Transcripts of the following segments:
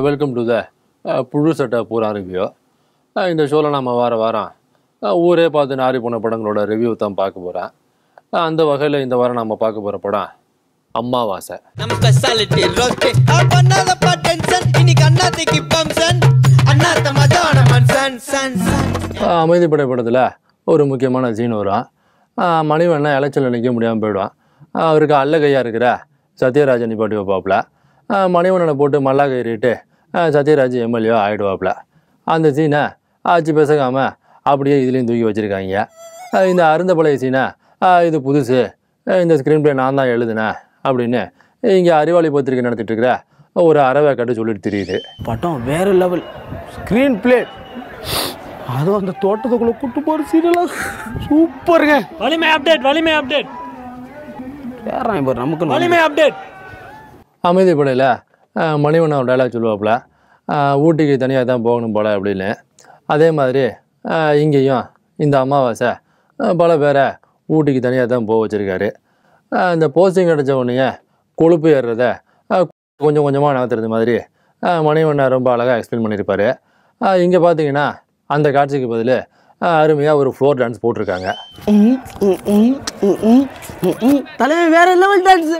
Welcome to the புழு சட்டை பூரா ரிவ்யூ இந்த ஷோவில் நம்ம வார வாரம் அஹ், ஊரே பார்த்து நாரி போன படங்களோட ரிவ்யூ தான் பார்க்க போகிறேன் அந்த வகையில் இந்த வாரம் நம்ம பார்க்க போகிற படம் அம்மாவாசை. அஹ், அமைதிப்படை படத்தில் ஒரு முக்கியமான சீன் வரும். மணிவண்ணன் இலைச்சல் நிற்க முடியாமல் போயிடுவான். அவருக்கு அல்ல கையாக இருக்கிற சத்யராஜன் நிப்பாட்டி வைப்பாப்புல. அஹ், மணிவண்ணனை போட்டு மல்லா கயிறிட்டு அஹ், சத்யராஜ் எம்எல்ஏ ஆகிடுவாப்புல அந்த சீனை ஆச்சு பேசகாமல் அப்படியே இதுலேயும் தூக்கி வச்சுருக்காங்க. இந்த அருந்த பழைய சீனை இது புதுசு இந்த ஸ்க்ரீன் பிளே நான் தான் எழுதினேன் அப்படின்னு இங்கே அறிவாளி பத்திரிக்கை நடத்திட்டு இருக்கிற ஒரு அறவை கட்டு சொல்லிட்டு தெரியுது. படம் வேற லெவல் ஸ்க்ரீன் பிளே அதுவும் அந்த தோட்டத்துக்குள்ள கூட்டு போற சீரியலாம் சூப்பருங்க வலிமை அப்டேட் வலிமை அப்டேட் வேறாம் இப்போ நமக்கு வலிமை அப்டேட் அமைதி படையில் மணிவண்ணன் ஒரு டைலாக் சொல்லுவாப்புல. ஊட்டிக்கு தனியாக தான் போகணும் போல அப்படின்னு. அதே மாதிரி இங்கேயும் இந்த அமாவாசை பல பேரை ஊட்டிக்கு தனியாக தான் போக வச்சுருக்காரு. இந்த போஸ்டிங் கிடச்ச உடனே கொழுப்பு ஏறுறத கொஞ்சம் கொஞ்சமாக நகர்த்துறது மாதிரி அஹ், மணிவண்ணன் ரொம்ப அழகாக எக்ஸ்பிளைன் பண்ணியிருப்பாரு இங்கே பார்த்தீங்கன்னா அந்த காட்சிக்கு பதில் அருமையாக ஒரு ஃப்ளோர் டான்ஸ் போட்டிருக்காங்க. தலைவன் வேற லெவல் டான்ஸ்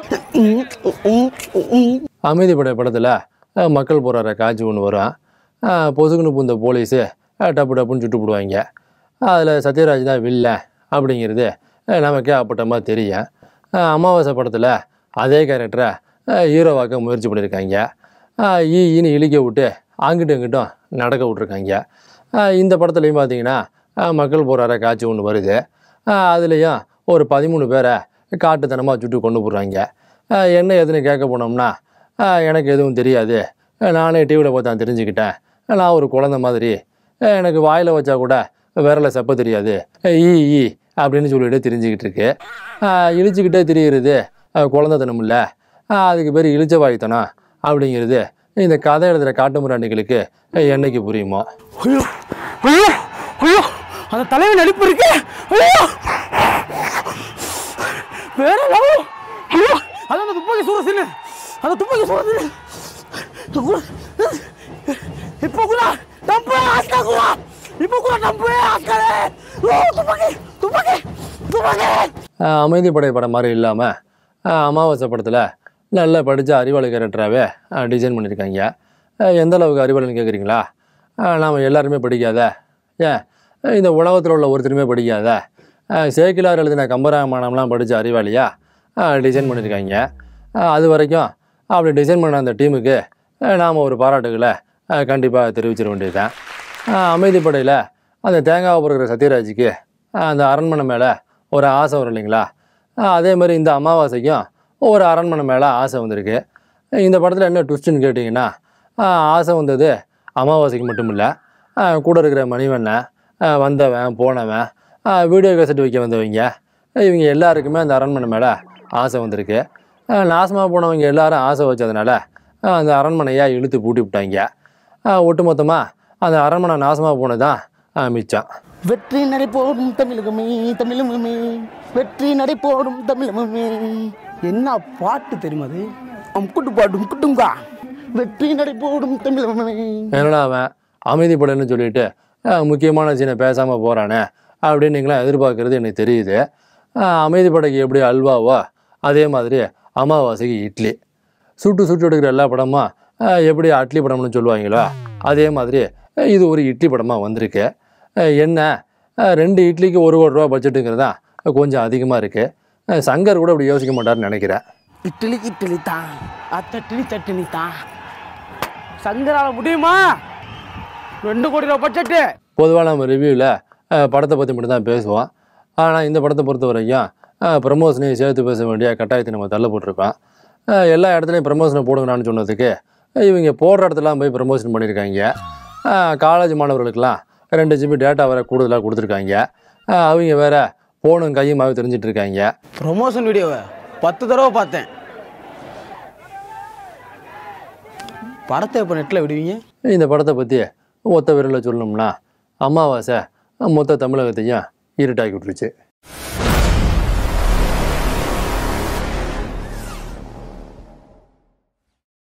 அமைதிப்படை படத்தில் மக்கள் போராடுற காட்சி ஒன்று வரும். அஹ், பொசுக்குன்னு பூந்த போலீஸு டப்பு டப்புன்னு சுட்டு போடுவாங்க. அதில் சத்யராஜ் தான் வில்லன் அப்படிங்கிறது நமக்கே அப்பட்டமாக தெரியும். அமாவாசை படத்தில் அதே கேரக்டரை ஹீரோவாக்க முயற்சி பண்ணியிருக்காங்க ஈன்னு இழிக்க விட்டு அங்கிட்டும் இங்கிட்டும் நடக்க விட்ருக்காங்க இந்த படத்துலையும் பார்த்தீங்கன்னா மக்கள் போராடுற காட்சி ஒன்று வருது. அதுலேயும் ஒரு பதிமூணு பேரை காட்டுத்தனமாக சுட்டு கொண்டு போடுறாங்க. என்ன எதுன்னு கேட்க போனோம்னா எனக்கு எதுவும் தெரியாது. நானே டிவியில் பார்த்து தெரிஞ்சுக்கிட்டேன். நான் ஒரு குழந்த மாதிரி. எனக்கு வாயில் வச்சா கூட விரலை செப்ப தெரியாது. ஈ ஈ அப்படின்னு சொல்லிட்டு தெரிஞ்சுக்கிட்டு இருக்கு. இழிச்சுக்கிட்டே தெரிகிறது குழந்தைத்தனம் இல்லை. அதுக்கு பேர் இழிச்ச வாய்த்தனம் அப்படிங்கிறது இந்த கதை எழுதுகிற காட்டுமுறாண்டிகளுக்கு என்னைக்கு புரியுமோ. ஐயோ ஐயோ ஐயோ. அந்த தலைவி நடிப்பு இருக்கு. வேற லெவல் ஐயோ! அது அந்த துப்பாக்கி சூட சீனு. அந்த துப்பாக்கி சூட சீனு. இப்போ கூட நம்ப ஆஸ்கா கூட. இப்போ கூட நம்ப ஆஸ்காரே. ஓ துப்பாக்கி துப்பாக்கி துப்பாக்கி. ஆஹ் அமைதிப்படை படம் மாதிரி இல்லாமல் அமாவாசை படத்தில் நல்லா படித்த அறிவாளி கேரக்டராகவே டிசைன் பண்ணியிருக்காங்க எந்த அளவுக்கு அறிவாளின்னு கேட்குறீங்களா நாம் எல்லாருமே படிக்காத ஏன்? இந்த உலகத்தில் உள்ள ஒருத்தருமே படிக்காத. சேக்கிலார் எழுதின கம்பராமாயணம்லாம் படித்த அறிவாளியா? டிசைன் பண்ணியிருக்காங்க அது வரைக்கும் அப்படி டிசைன் பண்ண அந்த டீமுக்கு நாம் ஒரு பாராட்டுகளை கண்டிப்பாக தெரிவிச்சிட வேண்டியதுதான். அமைதிப்படையில் அந்த தேங்காவை பொறுக்கிற சத்யராஜுக்கு அந்த அரண்மனை மேலே ஒரு ஆசை வரும் இல்லைங்களா? அதே மாதிரி இந்த அமாவாசைக்கும் ஒரு அரண்மனை மேலே ஆசை வந்திருக்கு. இந்த படத்தில் என்ன ட்விஸ்ட்டுன்னு கேட்டிங்கன்னா ஆசை வந்தது அமாவாசைக்கு மட்டும் இல்லை கூட இருக்கிற மணிவண்ணன் வந்தவன் போனவன் வீடியோ கேசட் வைக்க வந்தவங்க இவங்க எல்லாருக்குமே அந்த அரண்மனை மேலே ஆசை வந்திருக்கு. நாசமாக போனவங்க எல்லாரும் ஆசை வச்சதுனால அந்த அரண்மனையை இழுத்து பூட்டி விட்டாங்க. ஒட்டுமொத்தமாக அந்த அரண்மனை நாசமாக போனதான் மிச்சம். வெற்றி நடை போடும் தமிழகமே தமிழகமே வெற்றி நடை போடும் தமிழகமே என்ன பாட்டு தெரியுமா அது? அம்குட்டு பாட்டு குட்டுங்கா. வெற்றி நடை போடும் தமிழகமே என்னடா அவன்? அமைதிப்படன்னு சொல்லிட்டு முக்கியமான சீனை பேசாமல் போகிறானே அப்படின்னு நீங்களாம் எதிர்பார்க்கறது எனக்கு தெரியுது. அமைதி அமைதிப்படைக்கு எப்படி அல்வாவோ அதே மாதிரி அமாவாசைக்கு இட்லி. சுட்டு சுட்டு எடுக்கிற எல்லா படமும் எப்படி அட்லி படம்னு சொல்லுவாங்களோ அதே மாதிரி இது ஒரு இட்லி படமாக வந்திருக்கு. என்ன ரெண்டு இட்லிக்கு ஒரு கோடி ரூபா பட்ஜெட்டுங்கிறது தான் கொஞ்சம் அதிகமாக இருக்குது சங்கர் கூட இப்படி யோசிக்க மாட்டாருன்னு நினைக்கிறேன். இட்லி இட்லி தான். அத்தட்டினி தட்டினி தான். சங்கரால் முடியுமா? ரெண்டு கோடி ரூபா பட்ஜெட்டு. பொதுவாக நம்ம ரிவ்யூவில் படத்தை பற்றி மட்டும் தான் பேசுவோம். ஆனால் இந்த படத்தை பொறுத்த வரைக்கும் ப்ரமோஷனையும் சேர்த்து பேச வேண்டிய கட்டாயத்தை நம்ம தள்ளப்பட்டிருக்கோம் எல்லா இடத்துலையும் ப்ரமோஷனை போடுங்கடான்னு சொன்னதுக்கு இவங்க போடுற இடத்துலாம் போய் ப்ரமோஷன் பண்ணியிருக்காங்க காலேஜ் மாணவர்களுக்கெல்லாம் ரெண்டு ஜிபி டேட்டா வேறு கூடுதலாக கொடுத்துருக்காங்க. அவங்க வேற ஃபோனும் கையுமாவே தெரிஞ்சிட்டு இருக்காங்க ப்ரொமோஷன் வீடியோவை பத்து தடவை பார்த்தேன். படத்தை இப்போ நெட்டில் விடுவீங்க? இந்த படத்தை பற்றி ஒத்த விரலில் சொல்லணும்னா அமாவாசை மொத்த தமிழகத்தையும் இருட்டாக்கி விட்டுருச்சு.